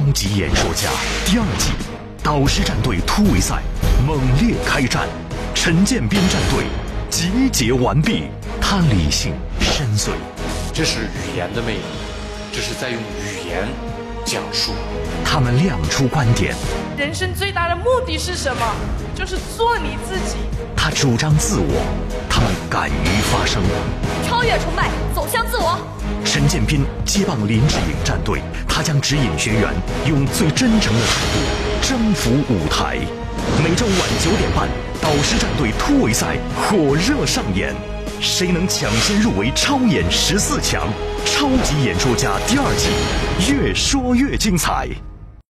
超级演说家第二季，导师战队突围赛猛烈开战，陈建斌战队集结完毕，他理性深邃，这是语言的魅力，这是在用语言讲述。他们亮出观点，人生最大的目的是什么？就是做你自己。他主张自我，他们敢于发声。超越崇拜，陈建斌接棒林志颖战队，他将指引学员用最真诚的态度征服舞台。每周晚九点半，导师战队突围赛火热上演，谁能抢先入围超演十四强？超级演说家第二季，越说越精彩。